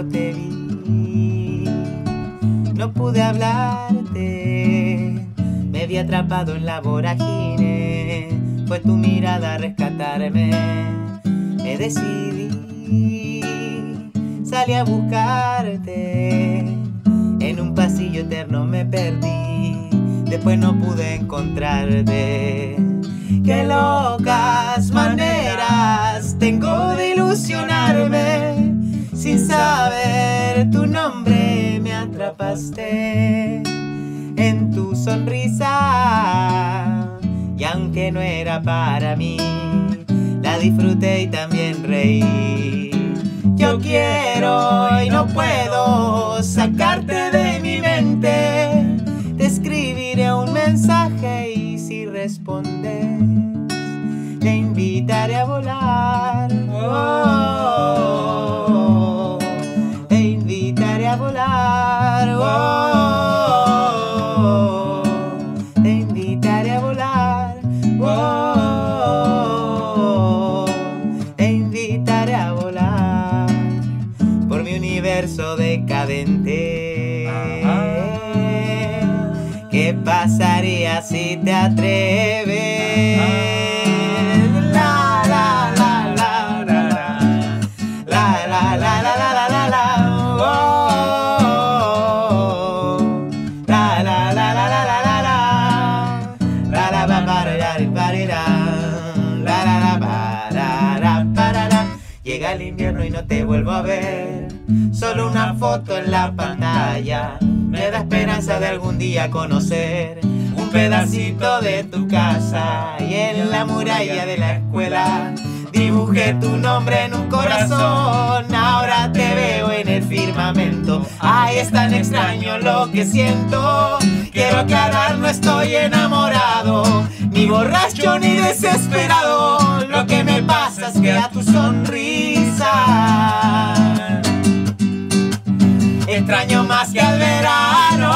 cuanto te vi. No pude hablarte, me vi atrapado en la vorágine. Fue tu mirada a rescatarme, me decidí, salí a buscarte. En un pasillo eterno me perdí, después no pude encontrarte. Qué locas maneras tengo de ilusionarme. Sin saber tu nombre me atrapaste en tu sonrisa. Y aunque no era para mí, la disfruté y también reí. Yo quiero y no puedo sacarte de mi mente. Te escribiré un mensaje y si respondes, te invitaré a volar. Oh, a volar. Oh, te invitaré a volar. Oh, te invitaré a volar por mi universo decadente. ¿Qué pasaría si te atreves? Llega el invierno y no te vuelvo a ver. Solo una foto en la pantalla me da esperanza de algún día conocer un pedacito de tu casa y en la muralla de la escuela dibujé tu nombre en un corazón. Ahora te veo en el firmamento. Ay, es tan extraño lo que siento. Quiero aclarar, no estoy enamorado, ni borracho ni desesperado. Extraño más que al verano.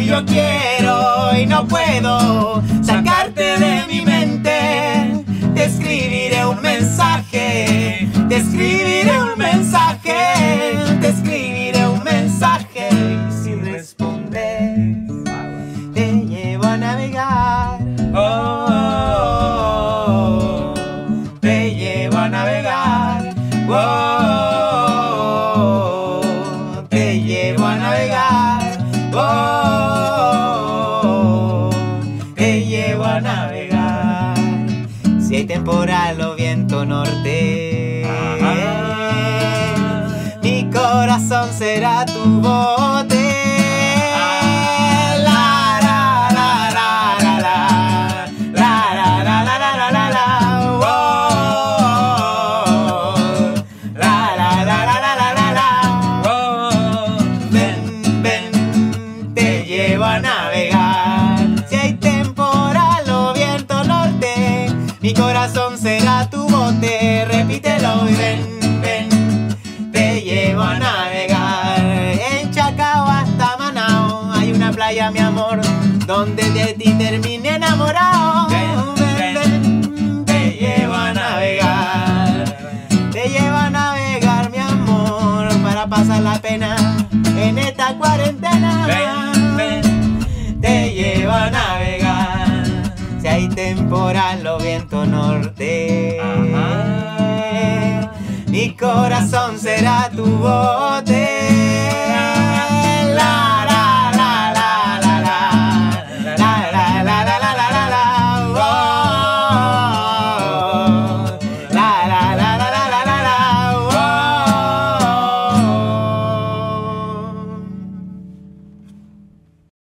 Yo quiero y no puedo sacarte de mi mente. Te escribiré un mensaje, te escribiré Mi corazón será tu bote. mi corazón bote. Repítelo y ven, ven, te llevo a navegar. En Chacao hasta Manao hay una playa, mi amor, donde de ti terminé enamorado. Ven, ven, ven, te llevo a navegar. Te llevo a navegar, mi amor, para pasar la pena en esta cuarentena. temporal o viento norte. Mi corazón será tu voz